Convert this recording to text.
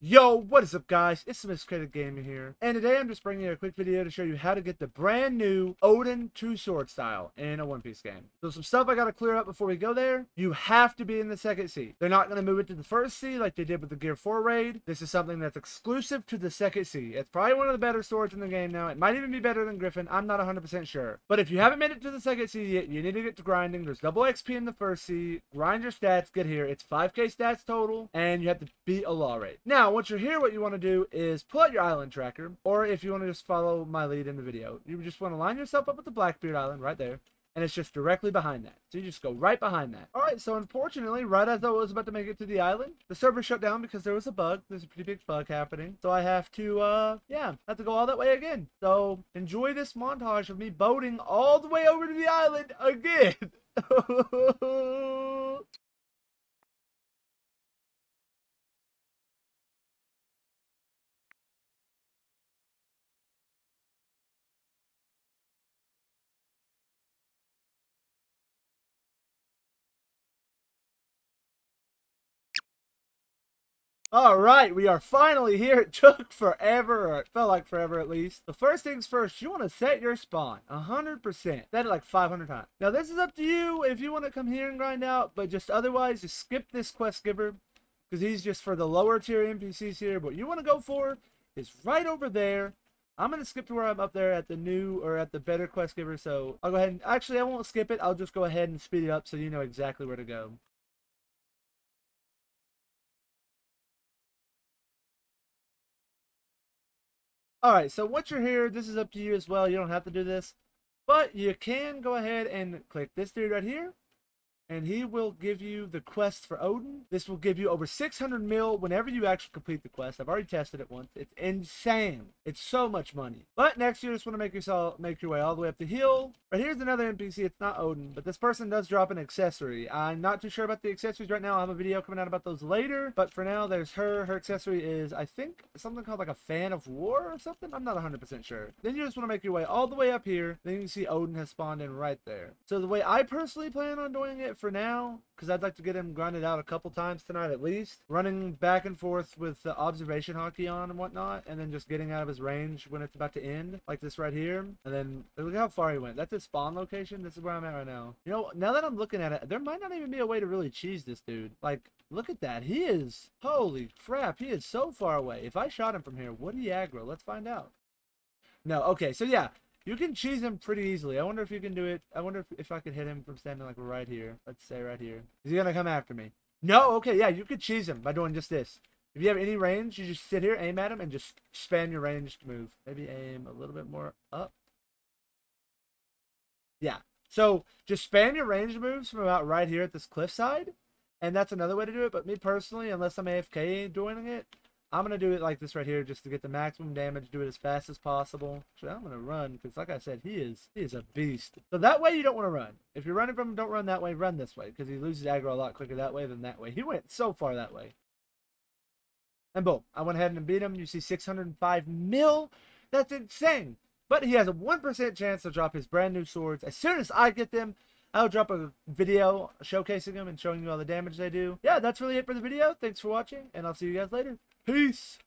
Yo, what is up guys? It's the Miscreated Gamer here, and today I'm just bringing you a quick video to show you how to get the brand new Oden Two Sword style in a One Piece game. So some stuff I gotta clear up before we go there. You have to be in the second sea. They're not gonna move it to the first sea like they did with the Gear 4 raid. This is something that's exclusive to the second sea. It's probably one of the better swords in the game now. It might even be better than Gryphon. I'm not 100% sure. But if you haven't made it to the second sea yet, you need to get to grinding. There's double XP in the first sea. Grind your stats, get here. It's 5k stats total, and you have to beat a law raid. Now, once you're here, what you want to do is pull out your island tracker, or if you want to just follow my lead in the video, you just want to line yourself up with the Blackbeard Island right there, and it's just directly behind that. So you just go right behind that. All right, so unfortunately, right as I was about to make it to the island, the server shut down because there was a bug. There's a pretty big bug happening. So I have to, uh, yeah, have to go all that way again. So enjoy this montage of me boating all the way over to the island again. All right, we are finally here. It took forever, or it felt like forever at least. The first things first, you want to set your spawn 100%. Set it like 500 times. Now, this is up to you if you want to come here and grind out, but just otherwise, just skip this quest giver because he's just for the lower tier NPCs here. What you want to go for is right over there. I'm going to skip to where I'm up there at the new or at the better quest giver. So I'll go ahead and actually, I won't skip it. I'll just go ahead and speed it up so you know exactly where to go. All right, so once you're here, this is up to you as well. You don't have to do this, but you can go ahead and click this dude right here and he will give you the quest for Oden. This will give you over 600 mil whenever you actually complete the quest. I've already tested it once. It's insane. It's so much money. But next, you just want to make yourself make your way all the way up the hill. Right here's another NPC. It's not Oden, but this person does drop an accessory. I'm not too sure about the accessories right now. I have a video coming out about those later. But for now, there's her. Her accessory is, I think, something called like a fan of war or something. I'm not 100% sure. Then you just want to make your way all the way up here. Then you can see Oden has spawned in right there. So the way I personally plan on doing it for now because I'd like to get him grinded out a couple times tonight at least. Running back and forth with the observation haki on and whatnot, and then just getting out of his range when it's about to end, like this right here. And then look how far he went. That's his spawn location. This is where I'm at right now. You know, now that I'm looking at it, there might not even be a way to really cheese this dude. Like, look at that. He is, holy crap, he is so far away. If I shot him from here, would he aggro? Let's find out. No, okay, so yeah, you can cheese him pretty easily. I wonder if you can do it. I wonder if, if I could hit him from standing like right here. Let's say right here. Is he gonna come after me? No. Okay. Yeah. You could cheese him by doing just this. If you have any range, you just sit here, aim at him, and just spam your ranged move. Maybe aim a little bit more up. Yeah. So just spam your ranged moves from about right here at this cliffside. And that's another way to do it. But me personally, unless I'm AFK doing it, I'm going to do it like this right here just to get the maximum damage, do it as fast as possible. Actually, I'm going to run because like I said, he is he is a beast. So that way you don't want to run. If you're running from him, don't run that way, run this way because he loses aggro a lot quicker that way than that way. He went so far that way. And boom, I went ahead and beat him. You see 605 mil. That's insane. But he has a 1% chance to drop his brand new swords. As soon as I get them, I'll drop a video showcasing them and showing you all the damage they do. Yeah, that's really it for the video. Thanks for watching, and I'll see you guys later. Peace.